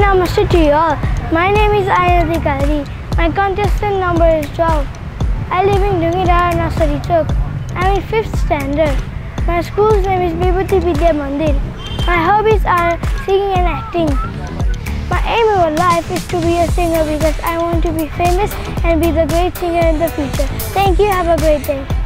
namaste to you all. My name is Aayan Adhikari. My contestant number is 12. I live in Dungidara Nasari Chok. I'm in 5th standard. My school's name is Vibhuti Vidya Mandir. My hobbies are singing and acting. My aim in life is to be a singer because I want to be famous and be the great singer in the future. Thank you. Have a great day.